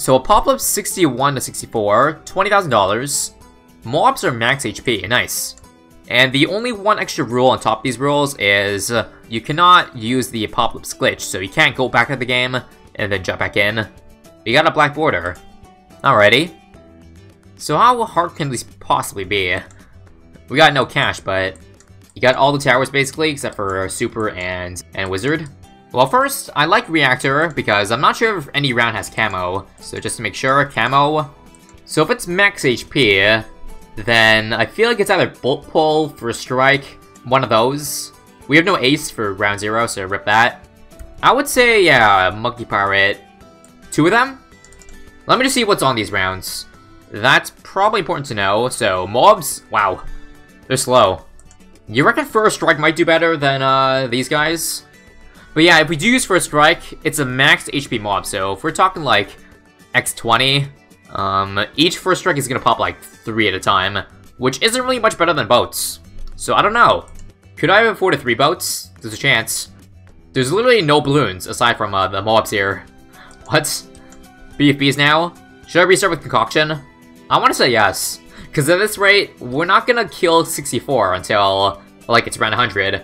So Apocalypse 61 to 64, $20,000. MOABs are max HP, nice. And the only one extra rule on top of these rules is uh, you cannot use the Apocalypse glitch, so you can't go back to the game and then jump back in. We got a black border. Alrighty. So how hard can these possibly be? We got no cash, but you got all the towers basically, except for Super and, and Wizard. Well, first, I like Reactor because I'm not sure if any round has camo. So just to make sure, camo. So if it's max HP, then I feel like it's either Bolt Pull for Strike, one of those. We have no Ace for round 0, so rip that. I would say, yeah, Monkey Pirate. Two of them? Let me just see what's on these rounds. That's probably important to know. So, MOABs, wow, they're slow. You reckon First Strike might do better than uh, these guys? But yeah, if we do use First Strike, it's a max HP MOAB, so if we're talking like X20, um, each First Strike is gonna pop like three at a time, which isn't really much better than boats. So I don't know. Could I have afforded three boats? There's a chance. There's literally no balloons aside from uh, the MOABs here. What? BFBs now? Should I restart with Concoction? I want to say yes. Because at this rate, we're not gonna kill 64 until, like, it's around 100.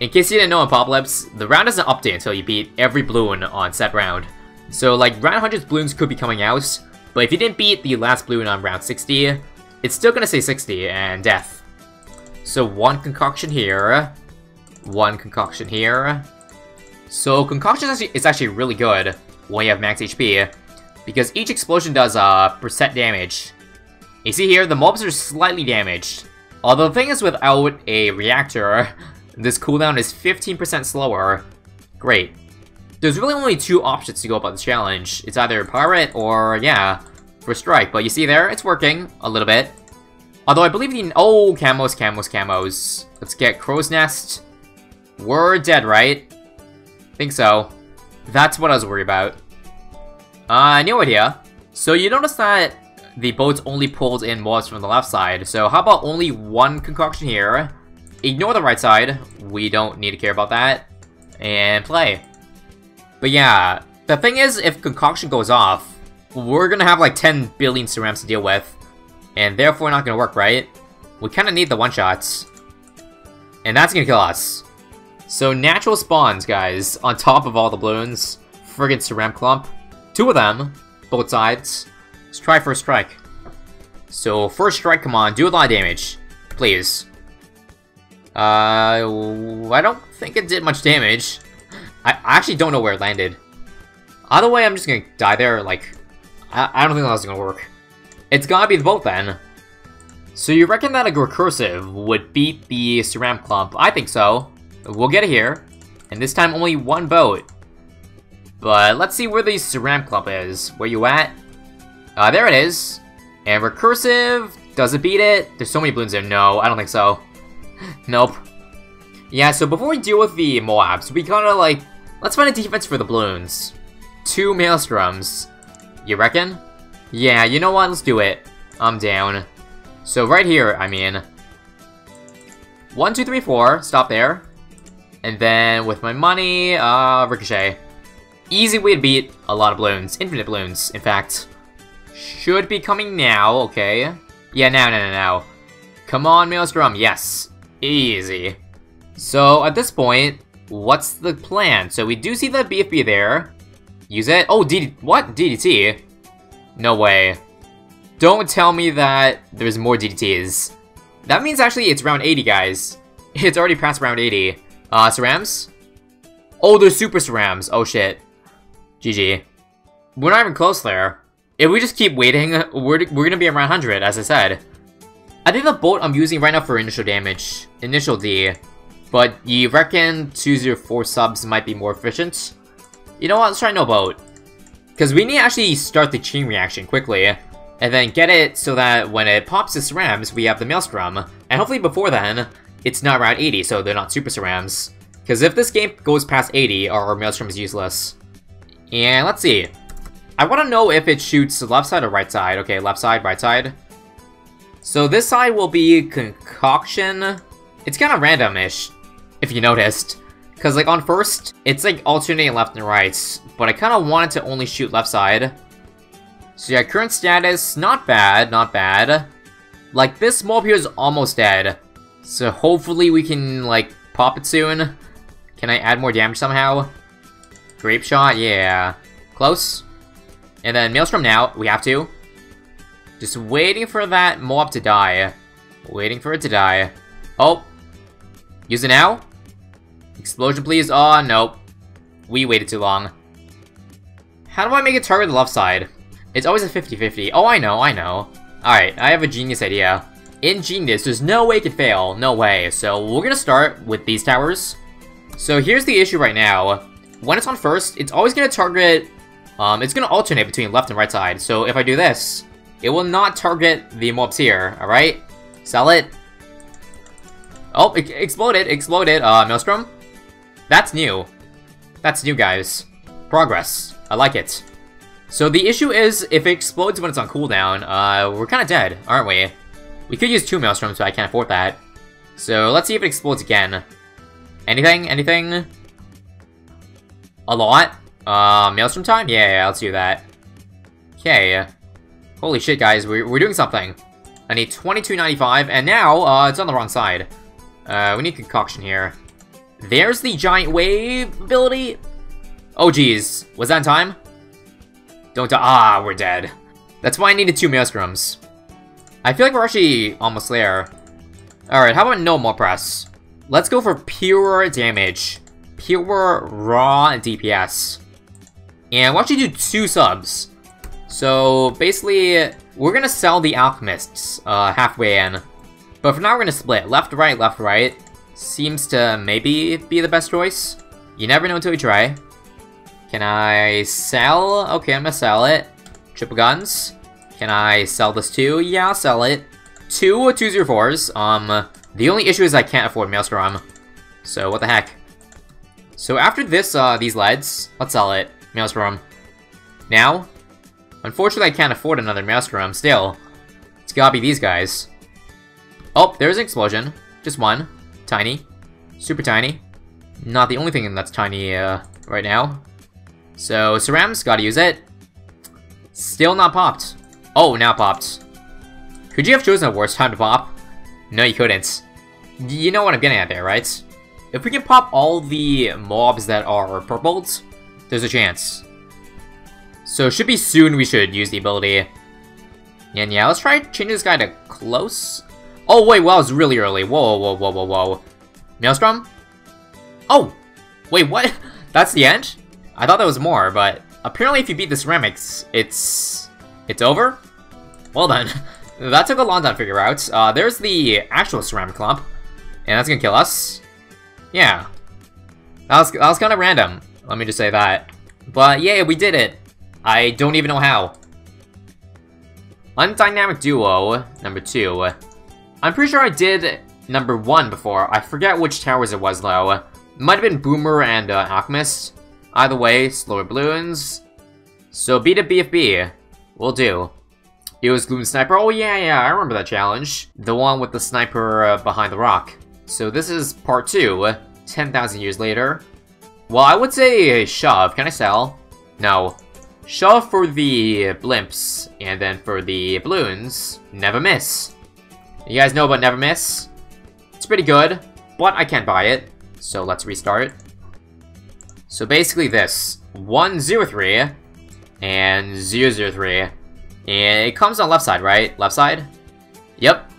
In case you didn't know Apocalypse, the round doesn't update until you beat every balloon on set round. So, like, round 100's balloons could be coming out, but if you didn't beat the last balloon on round 60, it's still gonna say 60 and death. So one concoction here, one concoction here. So concoction is actually, really good when you have max HP, because each explosion does uh, percent damage. You see here, the MOABs are slightly damaged. Although the thing is without a reactor, this cooldown is 15% slower. Great. There's really only two options to go about this challenge. It's either Pirate or, yeah, First Strike. But you see there, it's working a little bit. Although I believe the... Oh, camos, camos, camos. Let's get Crow's Nest. We're dead, right? Think so. That's what I was worried about. Uh, new idea. So you notice that the boats only pulled in MOABs from the left side. So how about only one concoction here? Ignore the right side. We don't need to care about that. And play. But yeah, the thing is, if Concoction goes off, we're gonna have like 10 billion cerams to deal with. And therefore not gonna work, right? We kinda need the one-shots. And that's gonna kill us. So natural spawns, guys, on top of all the balloons. Friggin' Ceram Clump. Two of them, both sides. Let's try first strike. So first strike, come on, do a lot of damage. Please. Uh, I don't think it did much damage. I, actually don't know where it landed. Either way, I'm just gonna die there, like... I, I don't think that's gonna work. It's gotta be the boat then. So you reckon that a recursive would beat the Ceram Clump? I think so. We'll get it here. And this time only one boat. But let's see where the Ceram Clump is. Where you at? Uh, there it is. And recursive, does it beat it? There's so many balloons there. No, I don't think so. nope. Yeah, so before we deal with the Moabs, we gotta, like, let's find a defense for the balloons. Two Maelstroms. You reckon? Yeah, you know what? Let's do it. I'm down. So right here, I mean... One, two, three, four. Stop there. And then with my money, uh, Ricochet. Easy way to beat a lot of balloons. Infinite balloons, in fact. Should be coming now, okay. Yeah, now, now, now, now. Come on, Maelstrom, yes. Easy. So, at this point, what's the plan? So we do see the BFB there. Use it. Oh, D what? DDT? No way. Don't tell me that there's more DDTs. That means actually it's round 80, guys. It's already past round 80. Uh, Cerams? Oh, there's Super Cerams. Oh, shit. GG. We're not even close there. If we just keep waiting, we're, we're gonna be around 100, as I said. I think the bolt I'm using right now for initial damage, initial D, but you reckon 204 subs might be more efficient? You know what, let's try no boat. Because we need to actually start the chain reaction quickly, and then get it so that when it pops the cerams, we have the Maelstrom, and hopefully before then, it's not around 80, so they're not super cerams. Because if this game goes past 80, our Maelstrom is useless. And let's see. I want to know if it shoots left side or right side. Okay, left side, right side. So this side will be Concoction. It's kind of random-ish, if you noticed. Because, like, on first, it's, like, alternating left and right. But I kind of wanted to only shoot left side. So yeah, current status, not bad, not bad. Like, this MOAB here is almost dead. So hopefully we can, like, pop it soon. Can I add more damage somehow? Grape shot, yeah. Close. And then Maelstrom now, we have to. Just waiting for that MOAB to die. Waiting for it to die. Oh. Use it now? Explosion, please. Oh, nope. We waited too long. How do I make it target the left side? It's always a 50-50. Oh, I know, I know. Alright, I have a genius idea. In genius, there's no way it could fail. No way. So, we're gonna start with these towers. So, here's the issue right now. When it's on first, it's always gonna target... Um, it's gonna alternate between left and right side. So, if I do this, it will not target the MOABs here, alright? Sell it. Oh, it exploded, exploded. Uh, Maelstrom? That's new. That's new, guys. Progress. I like it. So the issue is, if it explodes when it's on cooldown, uh, we're kinda dead, aren't we? We could use two Maelstroms, but I can't afford that. So let's see if it explodes again. Anything? Anything? A lot? Uh, Maelstrom time? Yeah, yeah, let's do that. Okay. Holy shit, guys, we're, we're doing something. I need 22.95, and now, uh, it's on the wrong side. Uh, we need concoction here. There's the giant wave ability. Oh, geez. Was that in time? Don't die. Ah, we're dead. That's why I needed two Maelstroms. I feel like we're actually almost there. Alright, how about no more press? Let's go for pure damage. Pure raw DPS. And we'll actually do two subs. So basically, we're gonna sell the Alchemists uh, halfway in. But for now, we're gonna split. Left, right, left, right. Seems to maybe be the best choice. You never know until you try. Can I sell? Okay, I'm gonna sell it. Triple guns. Can I sell this too? Yeah, I'll sell it. Two 204s. Um, the only issue is I can't afford Maelstrom. So, what the heck. So after this, uh, these leads, let's sell it. Maelstrom. Now? Unfortunately, I can't afford another Maelstrom still. It's gotta be these guys. Oh, there's an explosion. Just one. Tiny. Super tiny. Not the only thing that's tiny, uh, right now. So, Ceram's gotta use it. Still not popped. Oh, now popped. Could you have chosen a worse time to pop? No, you couldn't. You know what I'm getting at there, right? If we can pop all the MOABs that are purpled, there's a chance. So should be soon we should use the ability. And yeah, let's try changing this guy to close. Oh wait, well, it's really early. Whoa, whoa, whoa, whoa, whoa. Maelstrom? Oh! Wait, what? That's the end? I thought there was more, but apparently if you beat the ceramics, it's... it's over? Well then, that took a long time to figure out. Uh, there's the actual ceramic clump, and that's gonna kill us. Yeah. That was, that was kind of random, let me just say that. But yeah, we did it. I don't even know how. Undynamic Duo, number two. I'm pretty sure I did number one before. I forget which towers it was, though. Might have been Boomer and uh, Alchemist. Either way, slower balloons. So B to BFB. Will do. It was Gloom Sniper. Oh yeah, yeah, I remember that challenge. The one with the sniper uh, behind the rock. So this is part two, 10,000 years later. Well, I would say shove. Can I sell? No. Shove for the blimps, and then for the balloons, never miss. You guys know about never miss? It's pretty good, but I can't buy it. So let's restart. So basically this, 103 and 003. And it comes on left side, right? Left side? Yep.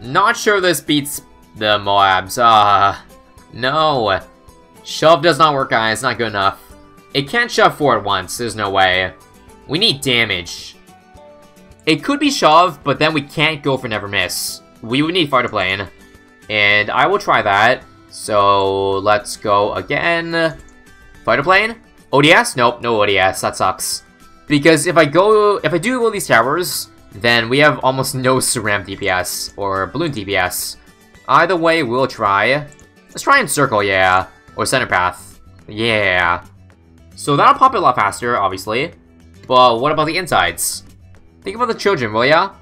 Not sure this beats the Moabs. Ah, uh, no. Shove does not work, guys. Not good enough. It can't shove at once. There's no way. We need damage. It could be shove, but then we can't go for never miss. We would need fighter plane. And I will try that. So let's go again. Fighter plane? ODS? Nope, no ODS. That sucks. Because if I go, if I do all these towers, then we have almost no Ceram DPS or Balloon DPS. Either way, we'll try. Let's try in Circle, yeah. Or Center Path. Yeah. So that'll pop it a lot faster, obviously. But what about the insides? Think about the children, will ya?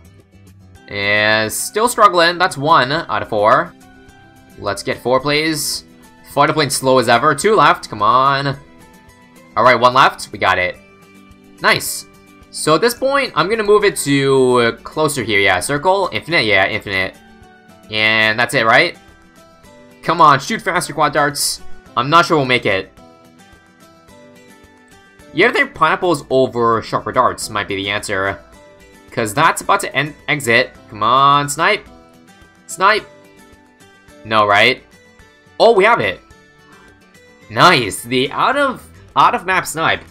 And still struggling. That's one out of four. Let's get four, please. Fighter plane slow as ever. Two left. Come on. Alright, one left. We got it. Nice. So at this point, I'm gonna move it to closer here. Yeah, circle, infinite, yeah, infinite. And that's it, right? Come on, shoot faster, quad darts. I'm not sure we'll make it. You ever think pineapples over sharper darts might be the answer. Because that's about to end exit. Come on, snipe. Snipe. No, right? Oh, we have it. Nice. The out of out of map snipe.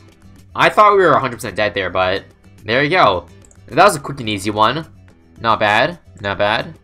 I thought we were 100% dead there, but there you go. That was a quick and easy one. Not bad. Not bad.